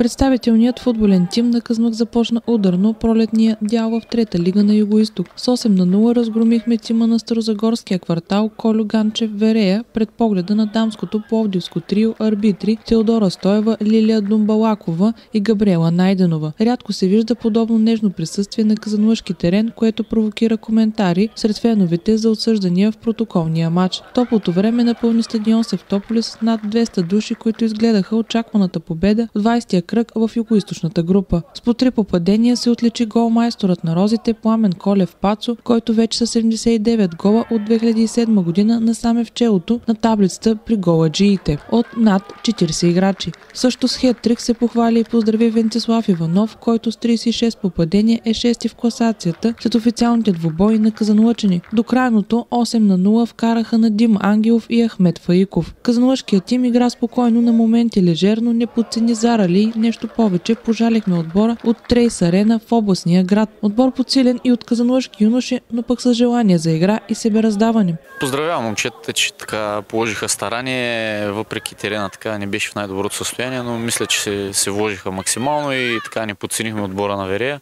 Представителният футболен тим на Къзмък започна ударно пролетния дял в трета лига на Юго-Исток. С 8 на 0 разгромихме тима на Старозагорския квартал Колю Ганчев Верея пред погледа на дамското пловдивско трио арбитри Теодора Стоева, Лилия Думбалакова и Габриела Найденова. Рядко се вижда подобно нежно присъствие на казанлъжки терен, което провокира коментари сред феновете за отсъждания в протоколния матч. Топлото време напълни стадион Севтополис над 200 души, които изгледаха очакваната победа в 20-я кръг в югоисточната група. С по три попадения се отличи голмайсторът на розите Пламен Колев Пацо, който вече са 79 гола от 2007 година насам е в челото на таблицата при голаджиите от над 40 играчи. Също с хет-трик се похвали и поздрави Вентислав Иванов, който с 36 попадения е 6 в класацията след официалните двубои на Казанлъчени. До крайното 8 на 0 вкараха на Дим Ангелов и Ахмед Фаиков. Казанлъшкият тим игра спокойно на моменти лежерно, не подцени Зарали, нещо повече пожалихме отбора от Трейс Арена в областния град. Отбор подсилен и от казанлъжки юноши, но пък с желание за игра и себе раздаване. Поздравявам момчетата, че така положиха старание, въпреки терена така не беше в най-доброто състояние, но мисля, че се, се вложиха максимално и така не подценихме отбора на Верея.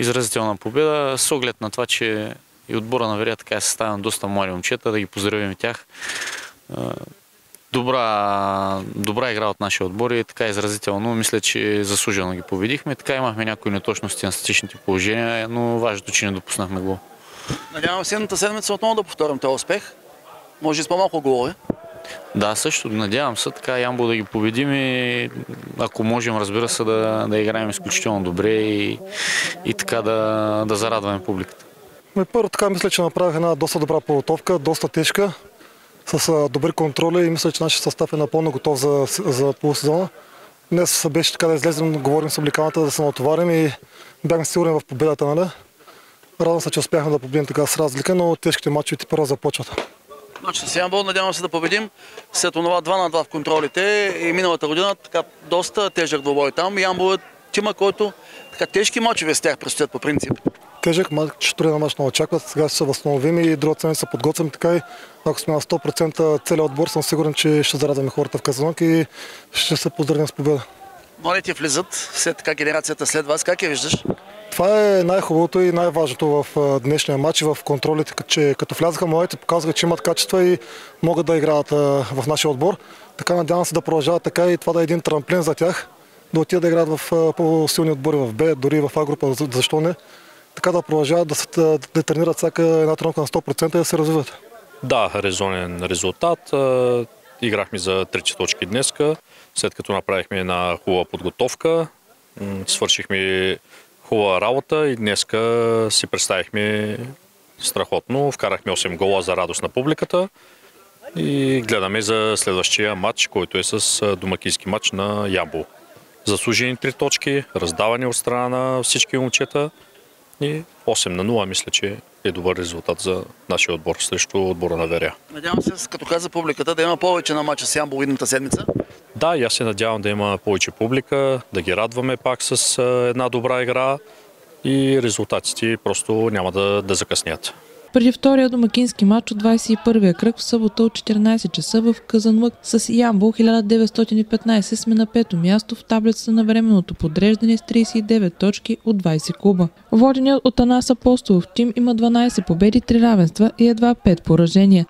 Изразителна победа с оглед на това, че и отбора на Верея така е съставен доста млади момчета, да ги поздравим и тях добра, добра игра от нашия отбор и така изразително. Мисля, че заслужено ги победихме. Така имахме някои неточности на статичните положения, но важното, че не допуснахме гол. Надявам се едната седмица отново да повторим този успех. Може и с по-малко голове. Да, също надявам се така Ямбо да ги победим и ако можем, разбира се, да, да играем изключително добре и, и така да, да зарадваме публиката. Първо така мисля, че направих една доста добра подготовка, доста тежка с добри контроли и мисля, че нашия състав е напълно готов за, за полусезона. Днес беше така да излезем, говорим с обликаната, да се натоварим и бяхме сигурни в победата. Нали? Радвам се, че успяхме да победим така с разлика, но тежките матчове първо започват. Значи с Ямбол надявам се да победим след това 2 на 2 в контролите и миналата година така доста тежък двобой там. Ямбол е тима, който така тежки мачове с тях предстоят по принцип тежък матч, труден матч не очакват. Сега ще се възстановим и друга седмица се подготвим така и ако сме на 100% целият отбор, съм сигурен, че ще зарадваме хората в Казанок и ще се поздравим с победа. Младите влизат след така генерацията след вас. Как я виждаш? Това е най-хубавото и най-важното в днешния матч и в контролите, че като влязаха младите, показаха, че имат качества и могат да играят в нашия отбор. Така надявам се да продължават така и това да е един трамплин за тях, да отидат да играят в по-силни отбори в Б, дори в А група, защо не така да продължават да, се, да тренират всяка една тренировка на 100% и да се развиват. Да, резонен резултат. Играхме за трети точки днеска, след като направихме една хубава подготовка. Свършихме хубава работа и днеска си представихме страхотно. Вкарахме 8 гола за радост на публиката и гледаме за следващия матч, който е с домакински матч на Ямбол. Заслужени три точки, раздаване от страна на всички момчета – и 8 на 0 мисля, че е добър резултат за нашия отбор срещу отбора на Веря. Надявам се, като каза публиката, да има повече на матча с Ямбол идната седмица. Да, и аз се надявам да има повече публика, да ги радваме пак с една добра игра и резултатите просто няма да, да закъснят. Преди втория домакински матч от 21-я кръг в събота от 14 часа в Казанлък с Ямбол 1915 сме на пето място в таблицата на временното подреждане с 39 точки от 20 клуба. Воденият от Анас Апостолов тим има 12 победи, 3 равенства и едва 5 поражения.